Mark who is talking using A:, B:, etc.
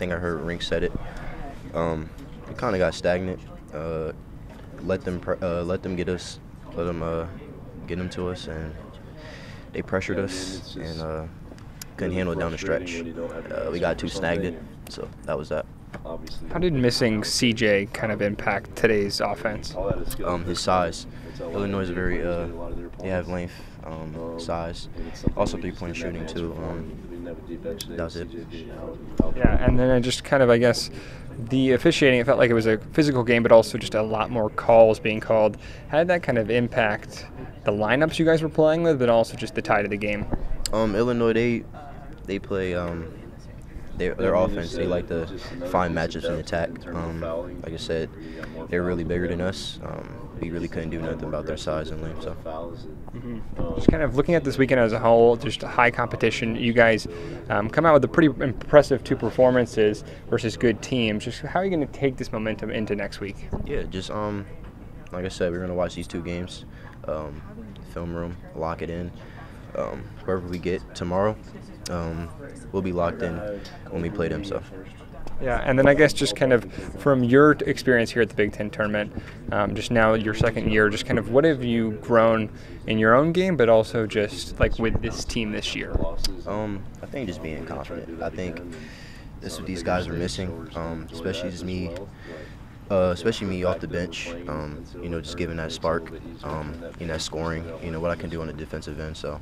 A: think I heard Rienk said it. Um, we kind of got stagnant. Uh, let them pre- uh, let them get us, let them uh, get them to us, and they pressured us and uh, couldn't handle it down the stretch. Uh, we got too snagged it, so that was that.
B: How did missing CJ kind of impact today's offense?
A: Um, his size. Illinois is very uh, they have length, um, size, also three-point shooting too. Um, that's it.
B: Yeah, and then I just kind of, I guess, the officiating, it felt like it was a physical game, but also just a lot more calls being called. How did that kind of impact the lineups you guys were playing with, but also just the tide of the game?
A: Um, Illinois, they they play um, their their offense. They like to find matchups and attack. Um, like I said, they're really bigger than us. Um, we really couldn't do nothing about their size and length. So.
B: Just kind of looking at this weekend as a whole, just high competition. You guys um, come out with a pretty impressive two performances versus good teams. Just how are you going to take this momentum into next week?
A: Yeah, just um, like I said, we're gonna watch these two games, um, film room, lock it in. Um, whoever we get tomorrow, um, we'll be locked in when we play them. So.
B: Yeah, and then I guess just kind of from your experience here at the Big Ten tournament, um, just now your second year, just kind of what have you grown in your own game, but also just like with this team this year?
A: Um, I think just being confident. I think this is what these guys are missing, um, especially just me, uh, especially me off the bench. Um, you know, just giving that spark, um, you know, scoring. You know what I can do on the defensive end. So.